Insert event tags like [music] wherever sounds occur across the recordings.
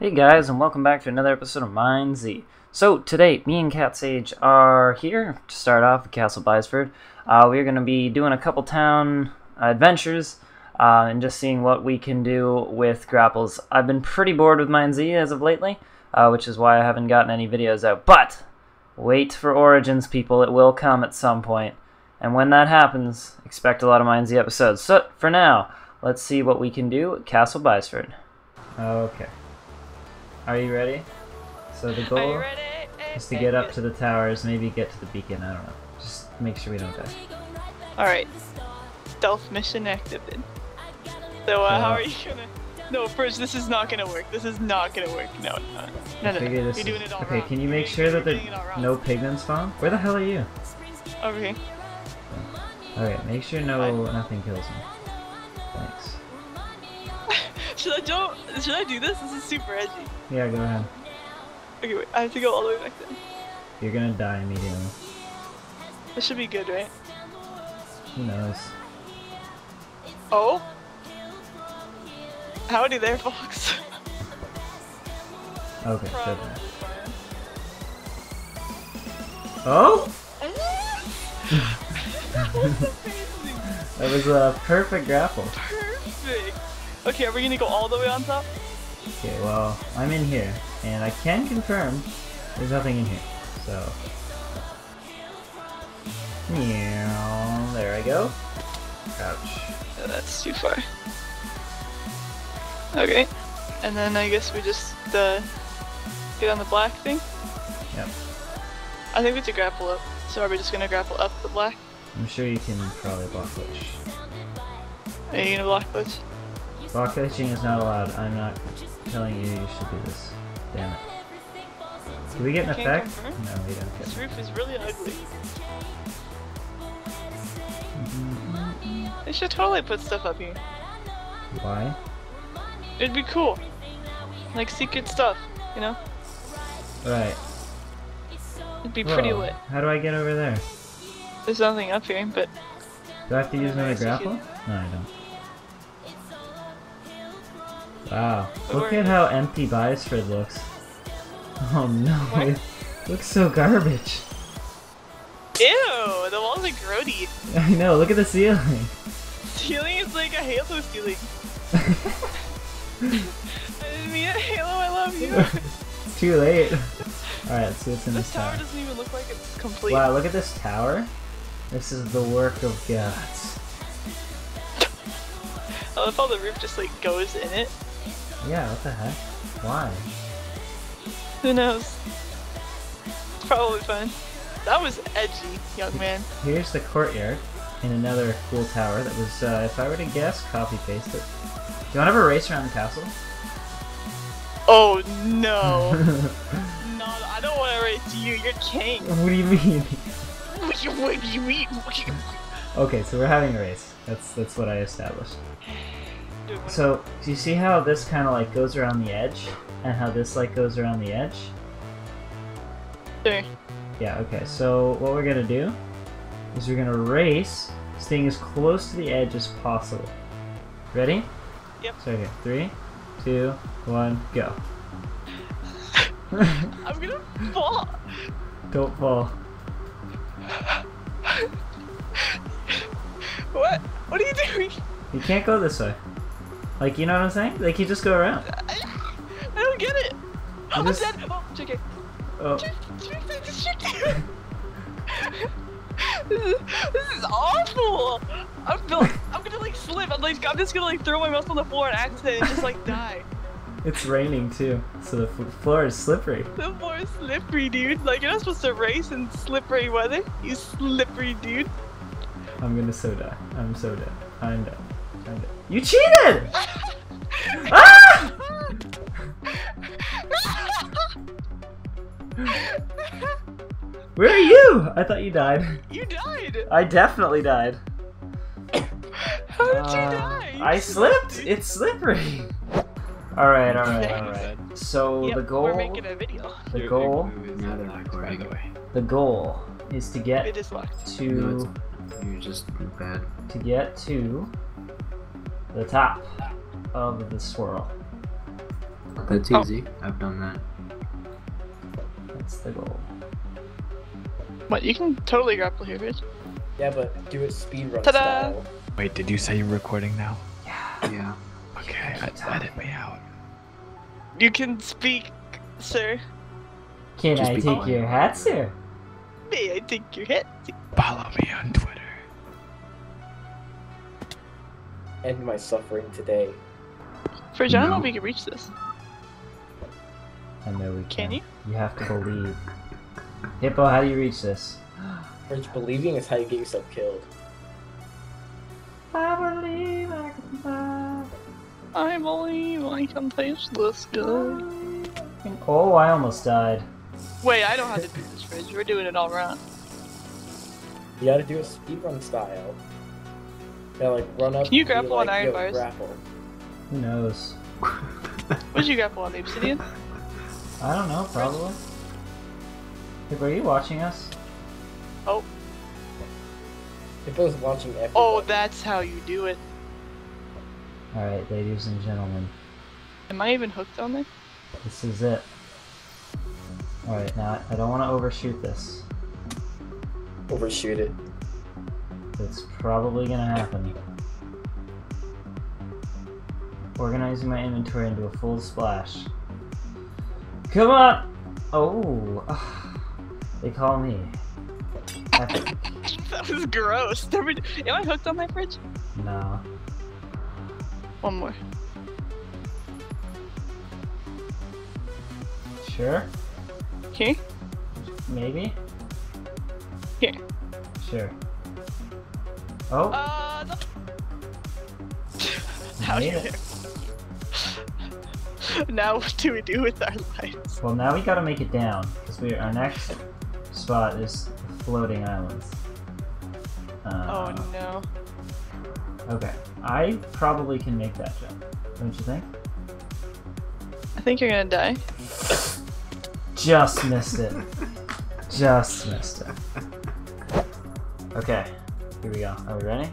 Hey guys, and welcome back to another episode of MineZ. So today, me and Catsage are here to start off with Castle Bysford. Uh, we're going to be doing a couple town adventures uh, and just seeing what we can do with grapples. I've been pretty bored with MineZ as of lately, uh, which is why I haven't gotten any videos out. But wait for Origins, people. It will come at some point. And when that happens, expect a lot of MineZ episodes. So for now, let's see what we can do at Castle Bysford. Okay. Are you ready? So the goal is to get up to the towers, maybe get to the beacon, I don't know. Just make sure we don't die. Alright. Stealth mission activated. So, uh, how Uh, are you gonna. No, first, this is not gonna work. This is not gonna work. No, no. No, no, no. You're doing it all okay, wrong. can you make sure that you're there doing it all wrong. no pigmen spawn? Where the hell are you? Over here. Okay, make sure no nothing kills me. Should I jump? Should I do this? This is super edgy. Yeah, go ahead. Okay, wait. I have to go all the way back then. You're gonna die immediately. This should be good, right? Who knows? Oh? Howdy there, Fox. [laughs] Okay, good. Probably enough. Oh! That was. [laughs] [laughs] That was a perfect grapple. Perfect. Okay, are we gonna go all the way on top? Okay, well, I'm in here, and I can confirm there's nothing in here. So. Meow. There I go. Ouch. Oh, that's too far. Okay, and then I guess we just uh, get on the black thing. Yep. I think we should grapple up. So are we just gonna grapple up the black? I'm sure you can probably block glitch. Are you gonna block those? Glitching is not allowed. I'm not telling you you should do this. Damn it. Do we get an effect? No, we don't get This roof is really ugly. Mm-hmm. They should totally put stuff up here. Why? It'd be cool. Like secret stuff, you know? Right. It'd be pretty Whoa. lit. How do I get over there? There's nothing up here, but Do I have to use another grapple? No, I don't. Wow. Look at how empty Bysford looks. Oh no, What? it looks so garbage. ew, the walls are grody. I know, look at the ceiling. Ceiling is like a Halo ceiling. [laughs] I didn't mean it, Halo. I love you. it's [laughs] too late. Alright, let's see what's in this this tower tower. doesn't even look like it's complete. Wow, look at this tower. This is the work of gods. I love how the roof just like goes in it. Yeah, what the heck? Why? Who knows? It's probably fun. That was edgy, young man. Here's the courtyard in another cool tower that was, uh, if I were to guess, copy pasted. Do you want to have a race around the castle? Oh no. [laughs] no, I don't want to race you. You're king. what do you mean? What do you, what do you mean? What do you- Okay, so we're having a race. That's that's what I established. So, do you see how this kind of like goes around the edge, and how this like goes around the edge? Sure. Yeah. Okay. So what we're gonna do is we're gonna race, staying as close to the edge as possible. Ready? Yep. So okay, three, two, one, go. [laughs] I'm gonna fall. Don't fall. What? What are you doing? You can't go this way. Like you know what I'm saying? Like you just go around. I, I don't get it. I'm just- dead. Oh, JK. Oh. [laughs] this, is, this is awful. I'm I'm gonna like slip. I'm like I'm just gonna like throw my mouse on the floor and accident and just like die. [laughs] It's raining too, so the f- floor is slippery. The floor is slippery, dude. Like you're not supposed to race in slippery weather. You slippery dude. I'm gonna so die. I'm so dead. I'm dead. I'm. You cheated! [laughs] ah! Where are you? I thought you died. you died. I definitely died. How did you Uh, die? You I slipped. dude. It's slippery. Alright, alright, alright. So Yep, the goal, We're making a video. the goal, Not that by the way. the goal is to get is locked. No, to it's You're just bad. to get to the top of the swirl. That's Oh. easy. I've done that. That's the goal. What? You can totally grapple here, bitch. Yeah, but do it speedrun Ta-da! style. Wait, did you say you're recording now? Yeah. Yeah. Okay, I, edit me out. You can speak, sir. Can Just I take quiet. your hat, sir? May I take your hat? Follow me on Twitter. End my suffering today. Fridge, I don't know No. if we can reach this. I know we can. Can you? You have to believe. Hippo, how do you reach this? Fridge, believing is how you get yourself killed. I believe I can fly. I believe I can taste the sky. Oh, I almost died. Wait, I don't have to do this, Fridge. We're doing it all wrong. You gotta do it speedrun style. Yeah, like run up. Can you and be grapple on iron bars?" Grapple. Who knows? What did you grapple on the obsidian? [laughs] I don't know, probably. Hippo, are you watching us? Oh. Hippo's watching everybody. Oh, that's how you do it. Alright, ladies and gentlemen, Am I even hooked on this? this is it. Alright, now I don't want to overshoot this. Overshoot it. It's probably gonna happen. Organizing my inventory into a full splash. Come on! Oh, [sighs] they call me. Epic. [laughs] that was gross. Am I hooked on my fridge? No. One more. Sure? Okay. Maybe? Here. Sure. Oh, Uh, no. How made do it. Now what do we do with our lives? Well, now we gotta make it down, because we our next [laughs] spot is floating islands. Uh, Oh no. Okay, I probably can make that jump. Don't you think? I think you're gonna die. Just missed it. Just missed it. Okay, here we go. Are we ready?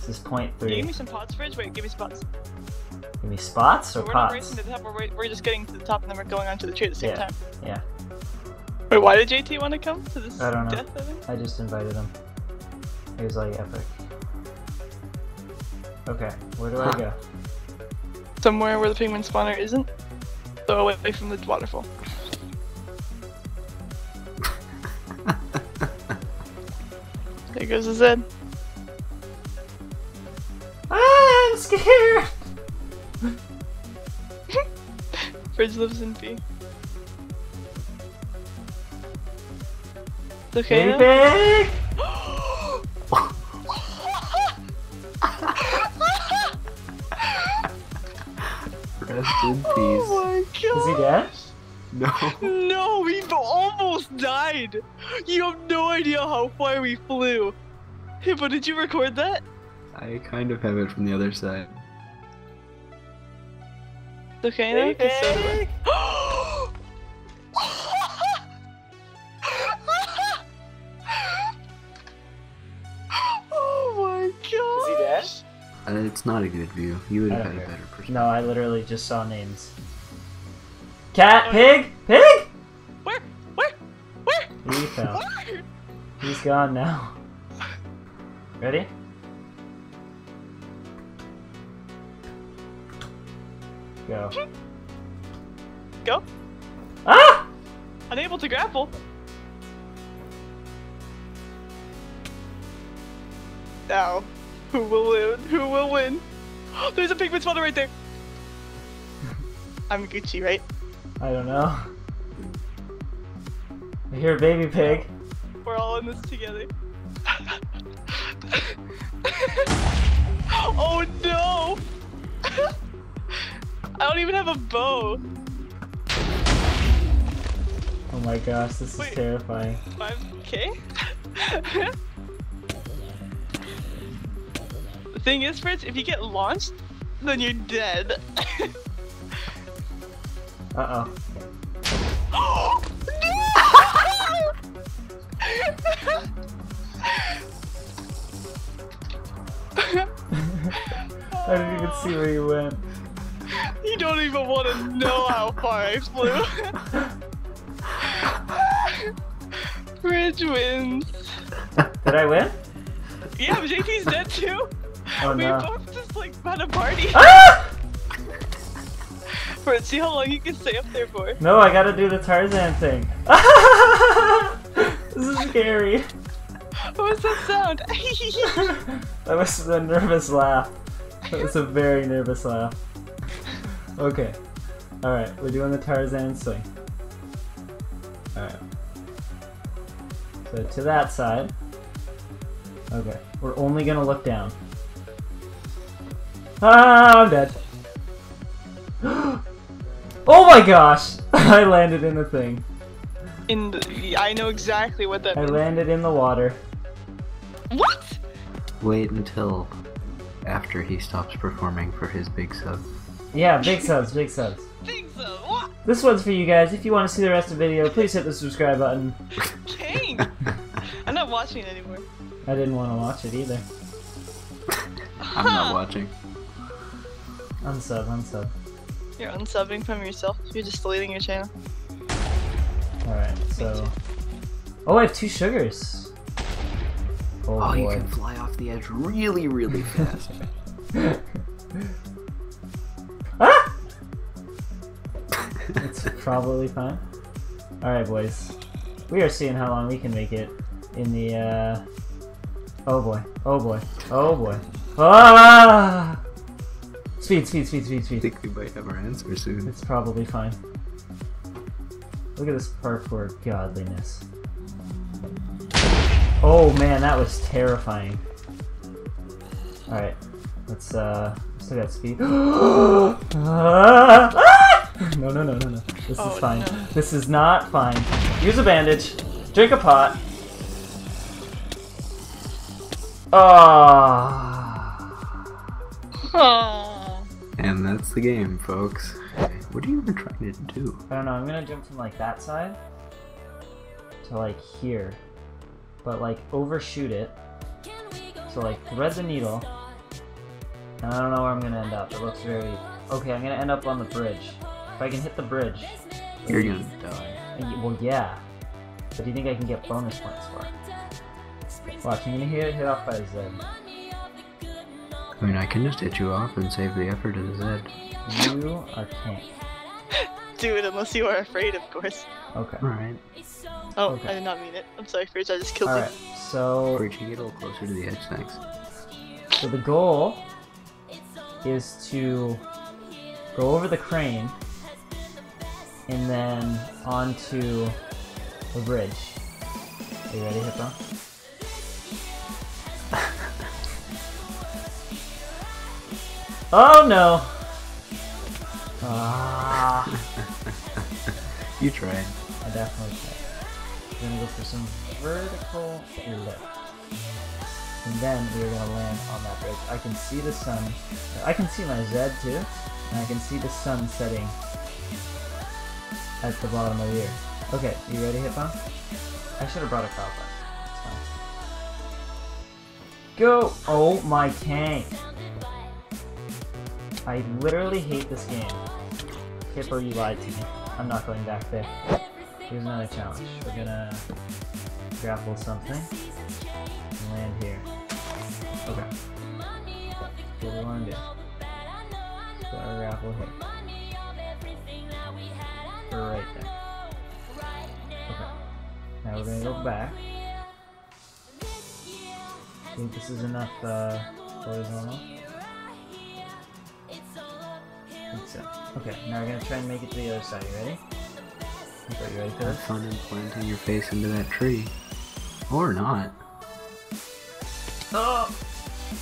This is point three. give me some pots, Fridge? Wait, give me spots. Give me spots So or we're not racing to the top, we're, we're just getting to the top and then we're going onto the tree at the same Yeah. time. Yeah. Wait, why did JT want to come to this I don't know. death event? I just invited him. He was like epic. Okay, where do I go? Somewhere where the penguin spawner isn't. So away from the waterfall. There goes Zed. Ah, I'm scared. [laughs] Fridge lives in P. It's okay. Now? [gasps] Rest in peace. oh my god! Is he dead? [laughs] No. No, we've almost died! You have no idea how far we flew! Hippo, did you record that? I kind of have it from the other side. It's okay now? 'Cause so do I. oh my god! Is he dead? Uh, it's not a good view. You would have don't had a better perspective. No, I literally just saw names. Cat, Oh, pig, pig. Where? Where? Where? He fell. Where? He's gone now. Ready? Go. Go. Ah! Unable to grapple. Now, who will win? Who will win? [gasps] There's a pigman spawner right there. [laughs] I'm Gucci, right? I don't know. I hear a baby pig. We're all in this together. [laughs] oh no! [laughs] I don't even have a bow. Oh my gosh, this is Wait. terrifying. 5k? [laughs] the thing is, Fritz, if you get launched, then you're dead. Uh oh. I didn't even see where you went. you don't even want to know how far I flew. Bridge wins. Did I win? Yeah, but JT's dead too. Oh we no. both just like had a party. Ah! Bro, see how long you can stay up there for. No, I gotta do the Tarzan thing. [laughs] this is scary. What was that sound? [laughs] that was a nervous laugh. That was a very nervous laugh. Okay. Alright, we're doing the Tarzan swing. Alright. So to that side. Okay. We're only gonna look down. Ah, I'm dead. Oh my gosh! [laughs] I landed in the thing. In the, I know exactly what that I means. landed in the water. What? Wait until after he stops performing for his big sub. Yeah, big subs, big subs. Big so? What? This one's for you guys. If you want to see the rest of the video, please hit the subscribe button. Dang! [laughs] I'm not watching it anymore. I didn't want to watch it either. I'm not watching. Unsub, unsub. You're unsubbing from yourself. You're just deleting your channel. Alright, so. Oh, I have two sugars. Oh, Oh, you can fly off the edge really, really [laughs] fast. ah! [laughs] It's probably fine. Alright, boys. We are seeing how long we can make it in the, uh. Oh boy. Oh boy. Oh boy. Ah! Speed, speed, speed, speed, speed. I think we might have our answer soon. It's probably fine. Look at this parkour godliness. Oh man, that was terrifying. Alright, let's uh still got speed. [gasps] Ah! Ah! No no no no no. This Oh, is fine. no. This is not fine. Use a bandage. Drink a pot. Ah. Aww. And that's the game, folks. What are you even trying to do? I don't know, I'm gonna jump from like that side to like here. But like overshoot it. So like thread the needle. And I don't know where I'm gonna end up. It looks very Okay, I'm gonna end up on the bridge. If I can hit the bridge. You're gonna die. Well yeah. But do you think I can get bonus points for it? Watch, I'm gonna hit hit off by Zed. I mean, I can just hit you off and save the effort of the Zed. You are king. [laughs] Do it unless you are afraid, of course. Okay. Alright. Oh, Okay. I did not mean it. I'm sorry, Fridge. I just killed Alright, so Reaching it a little closer to the edge, thanks. So the goal is to go over the crane and then onto the bridge. Are you ready, Hippo? Oh no! Ah, [laughs] You tried. I definitely can. We're gonna go for some vertical lift. And then we're gonna land on that bridge. I can see the sun. I can see my Z too. And I can see the sun setting at the bottom of here. Okay, you ready, Hippo? I should have brought a crowd back. It's fine. Go! Oh my tank! I literally hate this game. Hippo, you lied to me. I'm not going back there. Here's another challenge. We're gonna grapple something and land here. Okay. What we wanna do. So our grapple here. Right there. Okay. Now we're gonna go back. think this is enough uh, horizontal. Think so. Okay, now we're gonna try and make it to the other side. You ready? Okay, you ready for Have this? fun implanting your face into that tree. Or not. Oh!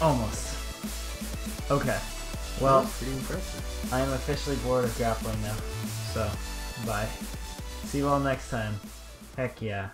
Almost. Okay. Well, That's pretty impressive. I am officially bored of grappling now. So, bye. See you all next time. Heck yeah.